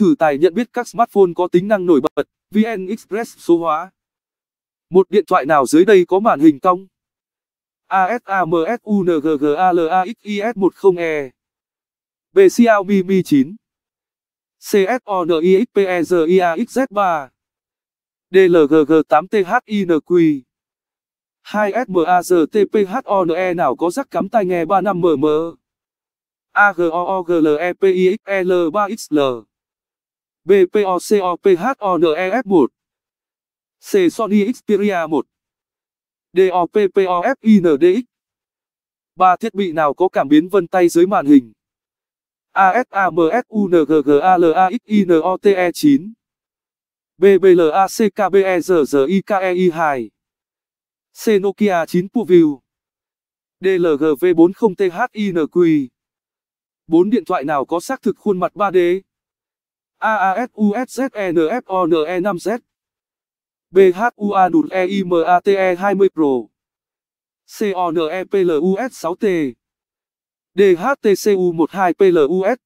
thử tài nhận biết các smartphone có tính năng nổi bật. VN Express số hóa. Một điện thoại nào dưới đây có màn hình cong? ASAMSUNGGALAXIS10E B Xiaomi Mi 9 CSONIXPEZIAXZ3 DLGG8THINQ 2SMAZTPHONE nào có rắc cắm tai nghe 35mm AGOOGLEPIXL3XL BPOCOPHONEF1 C Sony Xperia 1 DOPPOFINDX 3 thiết bị nào có cảm biến vân tay dưới màn hình? ASAMSUNGGALAXINOTE9 BBLACKBEZZIKEI2 C Nokia 9 Puview DLGV40THINQ 4 điện thoại nào có xác thực khuôn mặt 3D AASUSZNFONE5Z BHUANUEIMATE20 Pro. CONEPLUS6T DHTCU12PLUS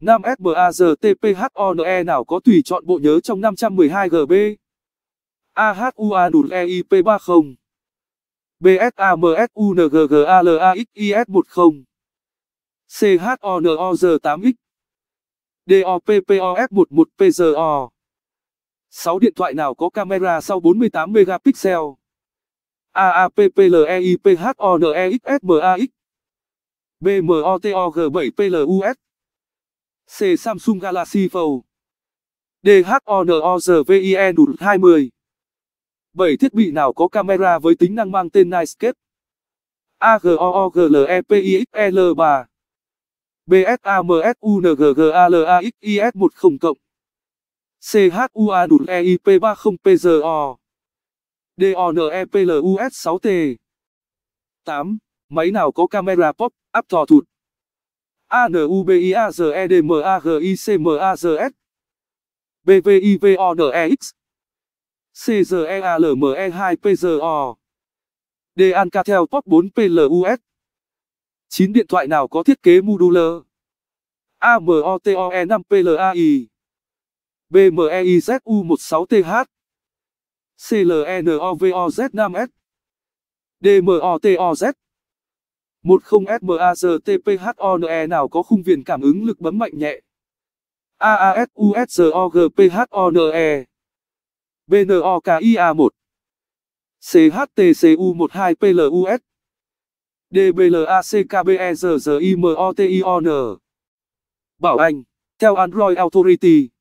5SMAZTPHONE nào có tùy chọn bộ nhớ trong 512GB AHUANUEIP30 BSAMSUNGGALAXIS10 CHONOZ8X DOPPOF11PZO 6 điện thoại nào có camera sau 48 megapixel? AAPPLEIPHONEXSMAX BMOTOG7PLUS C Samsung Galaxy Fold. DHONOZVIN20 7 thiết bị nào có camera với tính năng mang tên Nightscape? AGOOGLEPIXL3 BSAMSUNGGALAXIS10 CHUANULEIP30PZO DONEPLUS6T 8. Máy nào có camera pop-up thò thụt? ANUBIAZEDMAGICMAZS BVIVONEX CGEALME2PZO DANCATEL Pop 4 PLUS 9 điện thoại nào có thiết kế modular? AMOTOE 5 PLAI BMEIZU16TH CLNOVOZ5S DMOTOZ 10SMAZTPHONE nào có khung viền cảm ứng lực bấm mạnh nhẹ? AASUSZOGPHONE BNOKIA1 CHTCU12PLUS DBLACKBEZZIMOTION Bảo Anh, theo Android Authority.